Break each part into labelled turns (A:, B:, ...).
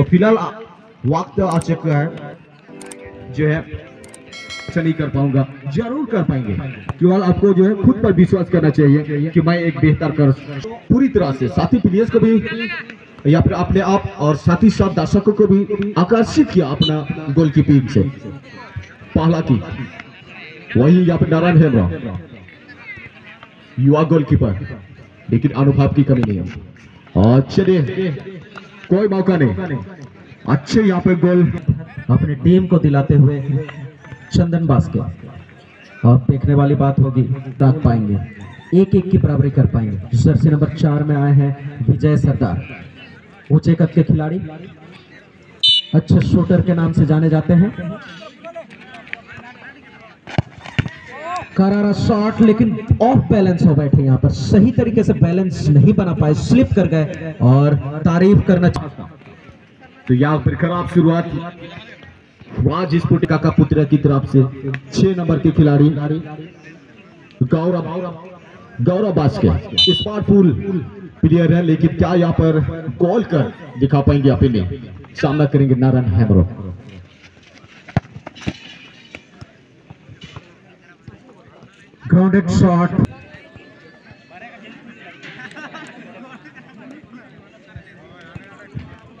A: तो फ़िलहाल वक्त आ चुका है। जो है अच्छा नहीं कर पाऊँगा। ज़रूर कर पाएँगे। केवल आपको जो है, खुद पर विश्वास करना चाहिए कि मैं एक बेहतर कर पूरी तरह से, साथी प्लेयर्स को भी, या फिर अपने आप और साथ ही साथ दर्शकों को भी आकर्षित किया अपना गोलकीपिंग से। पहला की वही यहाँ पे नारायण हेमरा युवा गोलकीपर। लेकिन अनुभव की कमी नहीं है। और चलिए। कोई मौका नहीं। अच्छे यहाँ पे गोल।
B: अपनी टीम को दिलाते हुए चंदन बास्के और देखने वाली बात होगी ताक पाएँगे। एक एक की बराबरी कर पाएँगे। जर्सी नंबर चार में आए हैं विजय सरदार। ऊँचे कद के खिलाड़ी। अच्छे शूटर के नाम से जाने जाते हैं। करारा शॉट लेकिन ऑफ़ बैलेंस हो बैठे यहाँ पर। सही तरीके से बैलेंस नहीं बना पाए स्लिप कर गए और तारीफ़ करना चाहता
A: तो यहाँ पर खराब शुरुआत। राज स्फुटिका का पुत्र की तरफ़ से छह नंबर के खिलाड़ी। गौरव गौरव बास्के स्मार्ट पूल प्लेयर है, लेकिन क्या यहाँ पर गोल कर दिखा पाएँगे अपने सामना करेंगे नारायण हेमरो।
B: ग्राउंडेड शॉट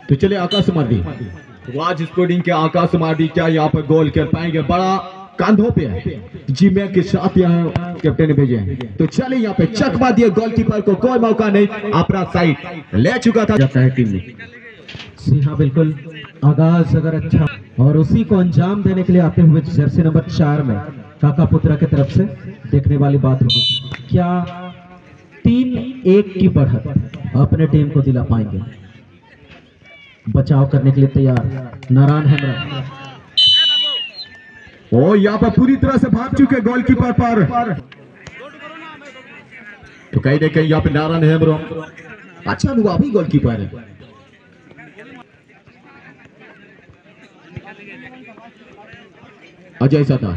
A: तो चले आकाश मार्डी राज स्पोर्टिंग के आकाश मार्डी क्या यहाँ पर गोल कर पाएँगे? बड़ा कंधों पे है। जिम्मे के साथ यहाँ कैप्टन भेजे हैं। तो चलिए यहाँ पे चकमा दिए गोलकीपर को। कोई मौका नहीं। अपना साइड ले चुका था। जाता है टीम में।
B: जी हाँ बिल्कुल। आगाज़ अगर अच्छा। और उसी को अंजाम देने के लिए आते हुए जर्सी नंबर चार में काका पुत्रा की तरफ़ से। देखने वाली बात होगी। क्या तीन एक की बढ़त अपने टीम को दिला पाएँगे? बचाव करने के लिए तैयार। नारायण हेमरा
A: ओ, यहाँ पर पूरी तरह से भाग चुके गोलकीपर पर। तो कहीं ना कहीं यहाँ पे नारायण हेमरो अच्छा अनुभवी गोलकीपर है अजय सदा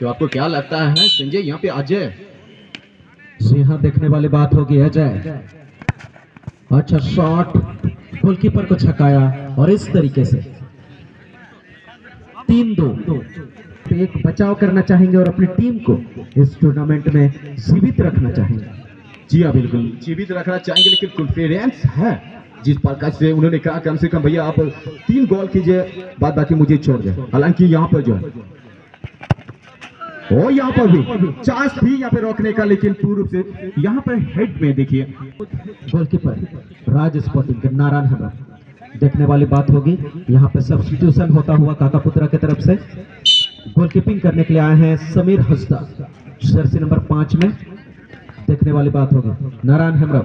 A: तो आपको क्या लगता है संजय यहाँ पे अजय?
B: जी हाँ देखने वाली बात होगी अजय। अच्छा शॉट गोलकीपर को छकाया और इस तरीके से। तीन दो। एक बचाव करना चाहेंगे और अपनी टीम को इस टूर्नामेंट में जीवित रखना चाहेंगे।
A: जी हाँ बिल्कुल जीवित रखना चाहेंगे लेकिन कॉन्फिडेंस है। जिस प्रकार से उन्होंने कहा कम से कम भैया आप तीन गोल कीजिए बाद बाकी मुझे छोड़ दे। हालाँकि यहाँ पर जो है ओ यहाँ पर भी चांस भी यहाँ पे रोकने का, लेकिन पूर्व से यहाँ पर हेड में देखिए।
B: गोलकीपर राज स्पोर्टिंग नारायण हेमरा देखने वाली बात होगी, यहाँ पे सब्स्टिट्यूशन होता हुआ काका पुत्रा की तरफ़ से। गोलकीपिंग करने के लिए आए हैं समीर हंसदा जर्सी नंबर पाँच में। देखने वाली बात होगी, नारायण हेमरा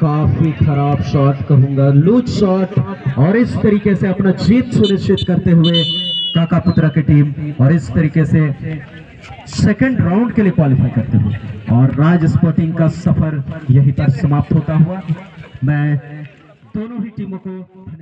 B: काफ़ी खराब शॉट कहूँगा लूज शॉट और इस तरीके से अपना जीत सुनिश्चित करते हुए काका पुत्रा की टीम और इस तरीके से सेकेंड राउंड के लिए क्वालिफाई करते हुए। और राज स्पोर्टिंग का सफ़र यहीं पर समाप्त होता हुआ। मैं दोनों ही टीमों को